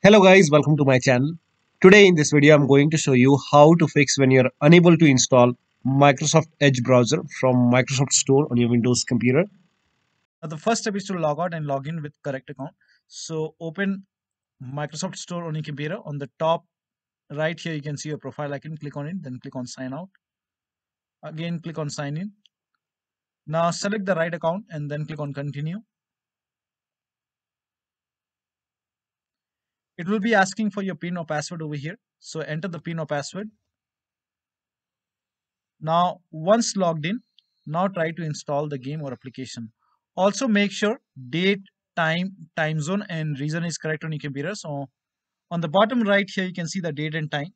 Hello guys, welcome to my channel. Today in this video I'm going to show you how to fix when you're unable to install Microsoft Edge browser from Microsoft Store on your Windows computer. Now the first step is to log out and log in with correct account. So open Microsoft Store on your computer. On the top right here you can see your profile icon. Click on it, then click on sign out. Again click on sign in. Now select the right account and then click on continue. It will be asking for your PIN or password over here. So enter the PIN or password. Now once logged in, now try to install the game or application. Also make sure date, time, time zone and region is correct on your computer. So on the bottom right here you can see the date and time.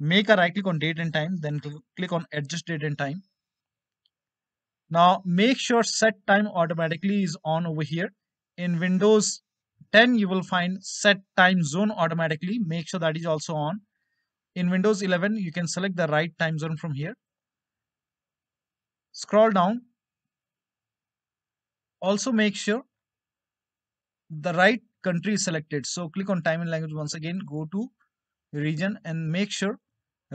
Make a right click on date and time then cl click on adjust date and time. Now make sure set time automatically is on over here. In Windows 10 you will find set time zone automatically. Make sure that is also on. In windows 11 you can select the right time zone from here. Scroll down. Also make sure the right country is selected. So click on time and language once again. Go to region and make sure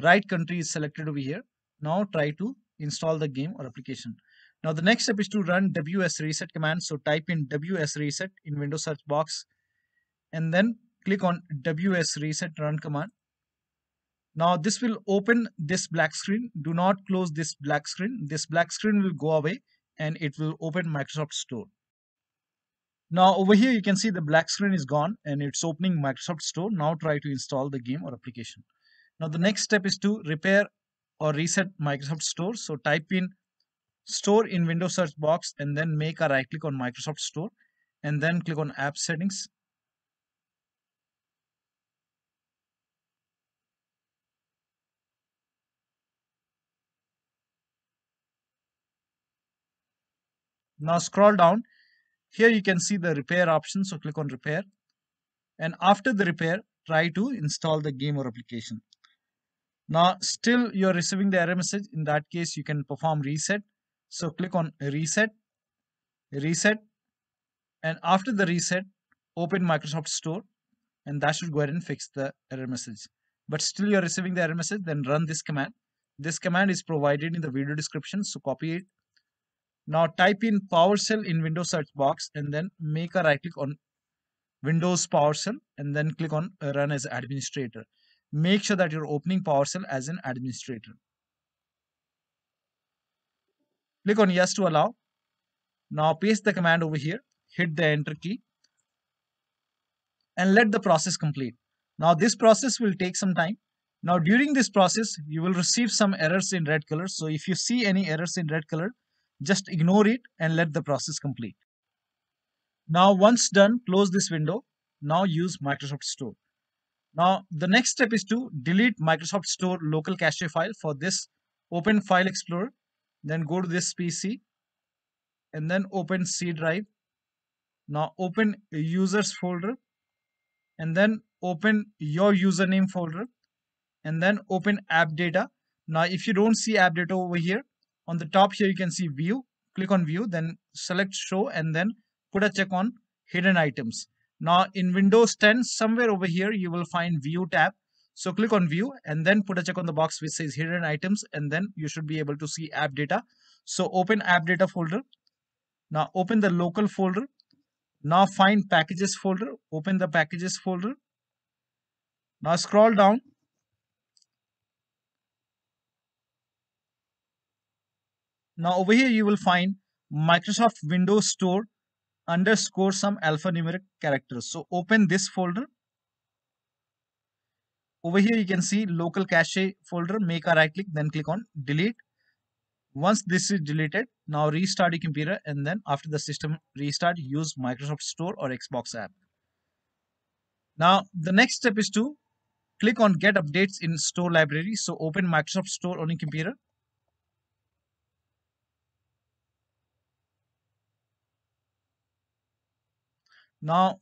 right country is selected over here. Now try to install the game or application now the next step is to run ws reset command. So type in ws reset in Windows search box and then click on ws reset run command. Now this will open this black screen. Do not close this black screen. This black screen will go away and it will open Microsoft Store. Now over here you can see the black screen is gone and it's opening Microsoft Store. Now try to install the game or application. Now the next step is to repair or reset Microsoft Store. So type in store in Windows search box and then make a right click on Microsoft Store and then click on app settings. Now scroll down. Here you can see the repair option. So click on repair. And after the repair, try to install the game or application. Now still you're receiving the error message. In that case, you can perform reset so click on reset, reset, and after the reset, open Microsoft Store, and that should go ahead and fix the error message. But still you're receiving the error message, then run this command. This command is provided in the video description, so copy it. Now type in PowerShell in Windows search box and then make a right click on Windows PowerShell and then click on Run as Administrator. Make sure that you're opening PowerShell as an administrator. Click on yes to allow. Now paste the command over here, hit the enter key and let the process complete. Now this process will take some time. Now during this process, you will receive some errors in red color. So if you see any errors in red color, just ignore it and let the process complete. Now once done, close this window. Now use Microsoft Store. Now the next step is to delete Microsoft Store local cache file. For this, open File Explorer then go to this PC and then open C drive. Now open users folder and then open your username folder and then open app data. Now if you don't see app data over here, on the top here you can see view, click on view, then select show and then put a check on hidden items. Now in Windows 10, somewhere over here you will find view tab. So click on view and then put a check on the box which says hidden items and then you should be able to see app data. So open app data folder. Now open the local folder. Now find packages folder. Open the packages folder. Now scroll down. Now over here you will find Microsoft Windows Store underscore some alphanumeric characters. So open this folder over here you can see local cache folder. Make a right click then click on delete. Once this is deleted now restart your computer and then after the system restart use microsoft store or xbox app. Now the next step is to click on get updates in store library. So open microsoft store on your computer. Now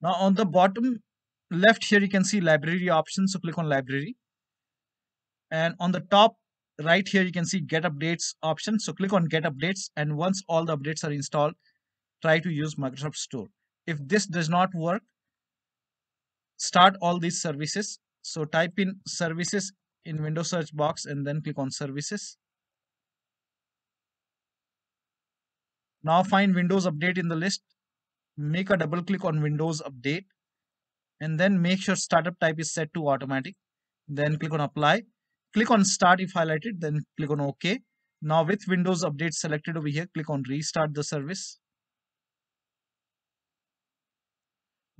Now on the bottom left here, you can see library options. So click on library. And on the top right here you can see get updates option. So click on get updates. And once all the updates are installed try to use microsoft store. If this does not work start all these services. So type in services in windows search box and then click on services. Now find windows update in the list make a double click on windows update and then make sure startup type is set to automatic. Then click on apply. Click on start if highlighted then click on ok now with windows update selected over here click on restart the service.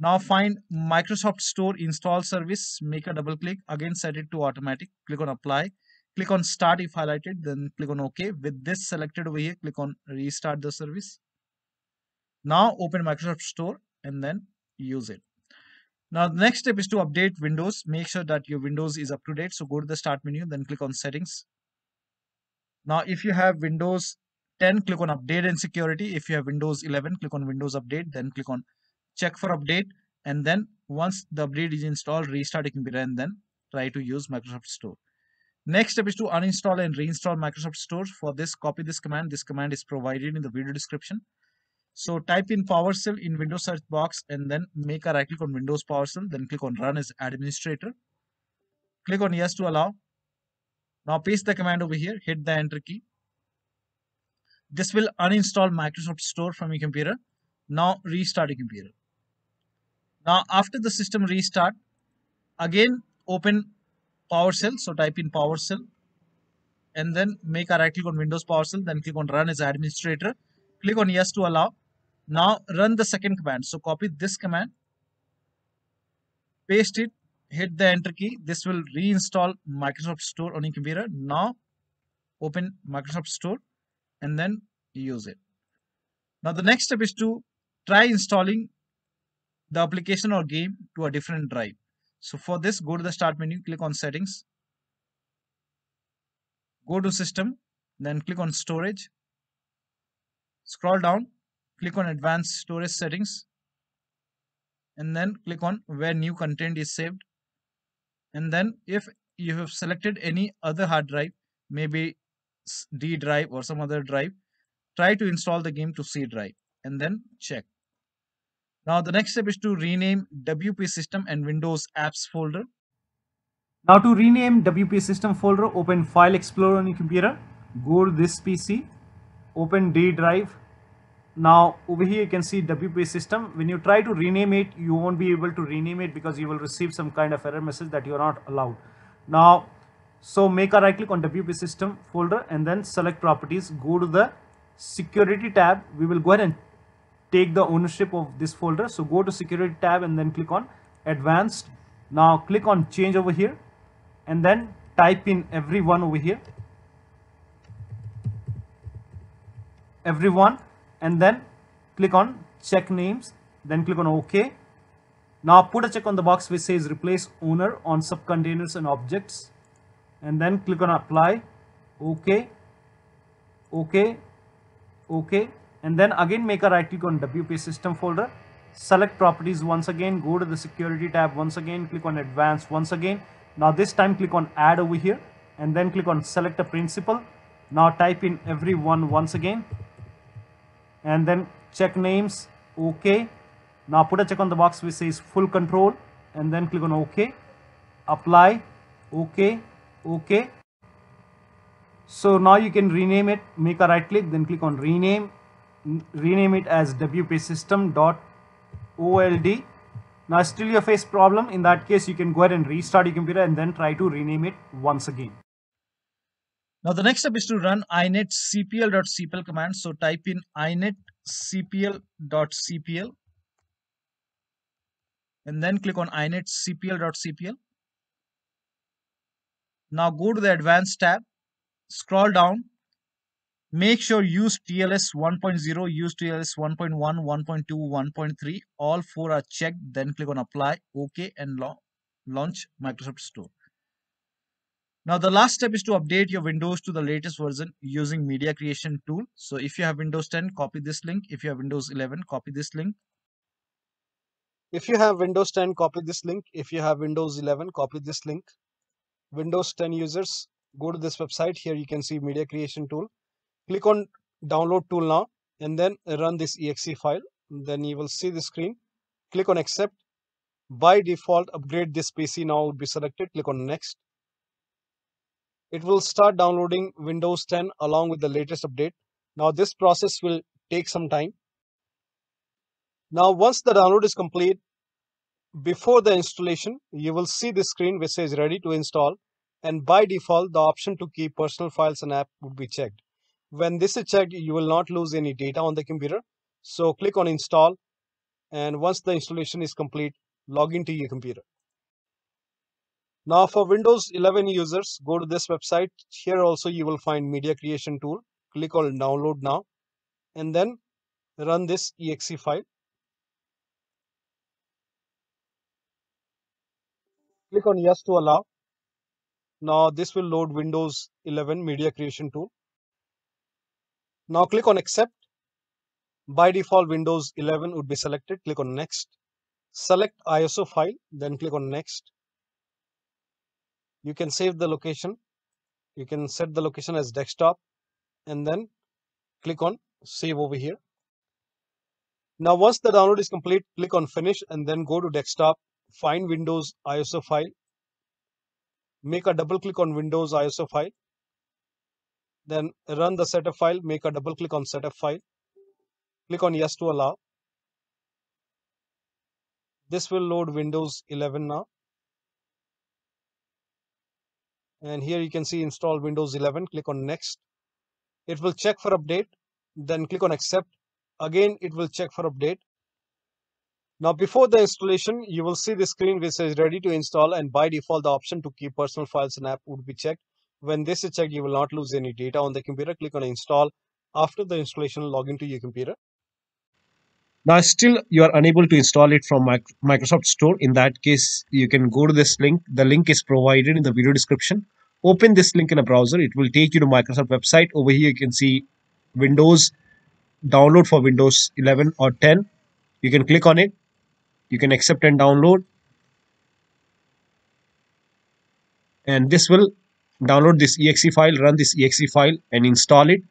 Now find microsoft store install service make a double click again set it to automatic. Click on apply. Click on start if highlighted then click on ok with this selected over here click on restart the service now open microsoft store and then use it now, the next step is to update Windows. Make sure that your Windows is up to date. So go to the start menu, then click on settings. Now, if you have Windows 10, click on update and security. If you have Windows 11, click on Windows update, then click on check for update. And then once the update is installed, restart your computer and then try to use Microsoft Store. Next step is to uninstall and reinstall Microsoft Store. For this, copy this command. This command is provided in the video description. So type in PowerShell in Windows search box and then make a right click on Windows PowerShell. Then click on Run as administrator. Click on Yes to allow. Now paste the command over here. Hit the Enter key. This will uninstall Microsoft Store from your computer. Now restart your computer. Now after the system restart, again open PowerShell. So type in PowerShell and then make a right click on Windows PowerShell. Then click on Run as administrator. Click on Yes to allow now run the second command. So copy this command, paste it, hit the enter key. This will reinstall Microsoft Store on your computer. Now open Microsoft Store and then use it. Now the next step is to try installing the application or game to a different drive. So for this, go to the start menu, click on settings, go to system, then click on storage, scroll down click on advanced storage settings and then click on where new content is saved. And then if you have selected any other hard drive maybe D drive or some other drive try to install the game to C drive and then check. Now the next step is to rename WP system and Windows apps folder. Now to rename WP system folder open file explorer on your computer go to this PC open D drive now over here you can see WP system. When you try to rename it you won't be able to rename it because you will receive some kind of error message that you are not allowed. Now so make a right click on WP system folder and then select properties. Go to the security tab. We will go ahead and take the ownership of this folder. So go to security tab and then click on advanced. Now click on change over here and then type in everyone over here. Everyone and then click on check names then click on ok. Now put a check on the box which says replace owner on subcontainers and objects and then click on apply. Ok. Ok. Ok. And then again make a right click on wp system folder. Select properties once again. Go to the security tab once again. Click on advanced once again. Now this time click on add over here and then click on select a principal. Now type in everyone once again and then check names okay now put a check on the box which says full control and then click on ok. Apply ok ok. So now you can rename it make a right click then click on rename rename it as wp system dot old now still you face problem. In that case you can go ahead and restart your computer and then try to rename it once again now the next step is to run inet cpl.cpl command. So type in inet cpl.cpl and then click on inet cpl.cpl. Now go to the advanced tab, scroll down, make sure use TLS 1.0, use TLS 1.1, 1.2, 1.3, all four are checked, then click on apply, OK and launch Microsoft Store. Now the last step is to update your Windows to the latest version using media creation tool. So if you have Windows 10, copy this link. If you have Windows 11, copy this link. If you have Windows 10, copy this link. If you have Windows 11, copy this link. Windows 10 users, go to this website. Here you can see media creation tool. Click on download tool now and then run this exe file. Then you will see the screen. Click on accept. By default, upgrade this PC now would be selected. Click on next. It will start downloading Windows 10 along with the latest update. Now this process will take some time. Now once the download is complete, before the installation, you will see the screen which says ready to install and by default the option to keep personal files and app would be checked. When this is checked, you will not lose any data on the computer. So click on install and once the installation is complete, log into your computer. Now for Windows 11 users, go to this website. Here also you will find media creation tool. Click on download now and then run this exe file. Click on yes to allow. Now this will load Windows 11 media creation tool. Now click on accept. By default Windows 11 would be selected. Click on next. Select ISO file, then click on next. You can save the location. You can set the location as desktop and then click on save over here. Now once the download is complete, click on finish and then go to desktop find Windows ISO file, make a double click on Windows ISO file, then run the setup file, make a double click on setup file, click on yes to allow. This will load Windows 11 now. And here you can see install Windows 11, click on next. It will check for update, then click on accept. Again, it will check for update now before the installation, you will see the screen which says ready to install and by default the option to keep personal files and app would be checked. When this is checked, you will not lose any data on the computer. Click on install. After the installation, log into your computer. Now still you are unable to install it from Microsoft Store. In that case, you can go to this link. The link is provided in the video description. Open this link in a browser. It will take you to Microsoft website. Over here you can see Windows download for Windows 11 or 10. You can click on it you can accept and download and this will download this exe file run this exe file and install it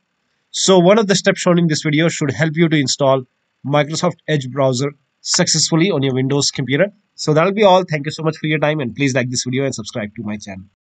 so one of the steps shown in this video should help you to install Microsoft Edge browser successfully on your Windows computer. So that'll be all. Thank you so much for your time and please like this video and subscribe to my channel